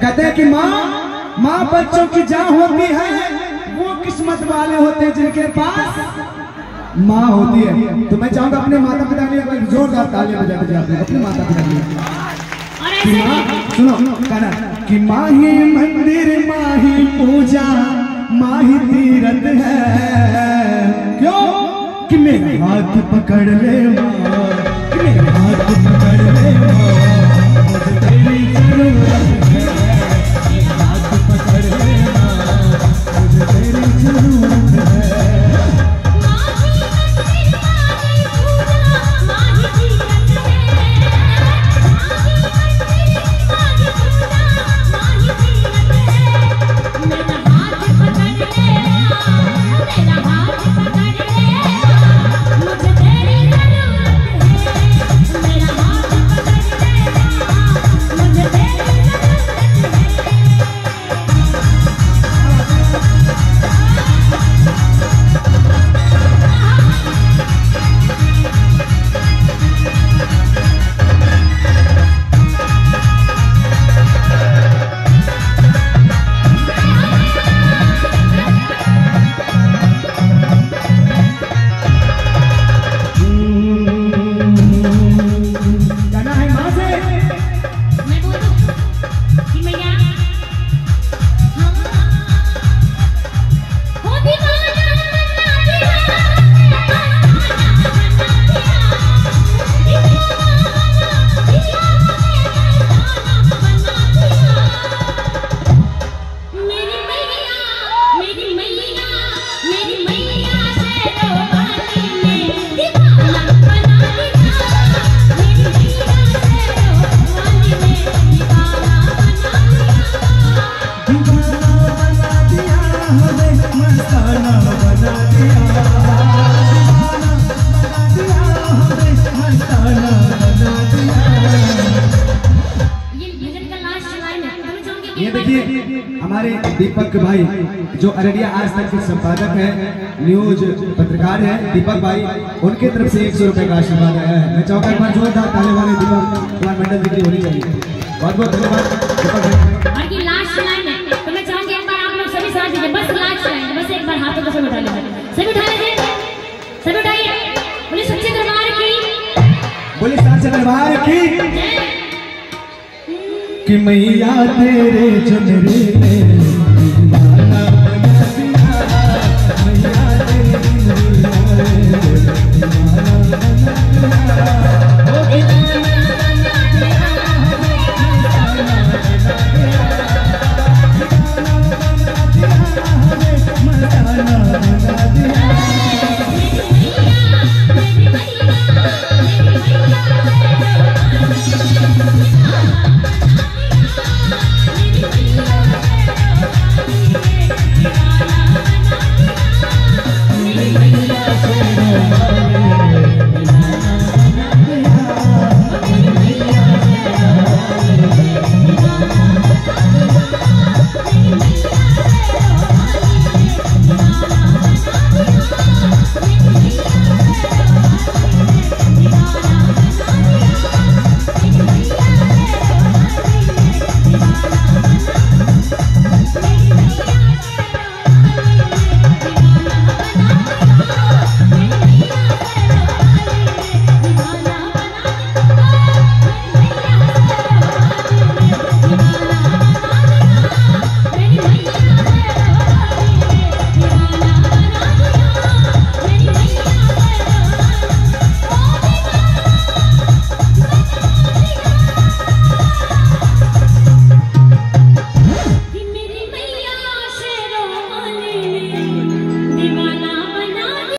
कहते हैं कि माँ माँ बच्चों की जान होती है वो किस्मत वाले होते हैं जिनके पास माँ होती है। तो मैं चाहूँगा अपने माता पिता के लिए जोरदार तालियाँ बजा आपने अपने माता पिता के लिए। और कि माँ ही सुनो गाना कि माही मंदिर माही पूजा माही तीरथ है। क्यों? कि मेरे हाथ पकड़ ले माँ कि मेरे हाथ देखिए हमारे दीपक भाई जो अररिया आज तक के संपादक है न्यूज़ पत्रकार है दीपक भाई उनके तरफ़ से एक सौ रुपए का आशीर्वाद आया है। मैं एक बार जोरदार ताली वाले दीपक कुमार मंडल जी की होनी चाहिए। बहुत बहुत धन्यवाद दीपक भाई। और ये लास्ट लाइन है तो मैं चाहूँगी एक बार आप लोग सभी साथ दीजिए। बस लास्ट लाइन है बस एक बार हाथों को सब उठा लीजिए। सभी उठा लीजिए सभी उठाइए। बोले सच्चे दरबार की। सांसद दरबार की। कि मैया तेरे चुनरी में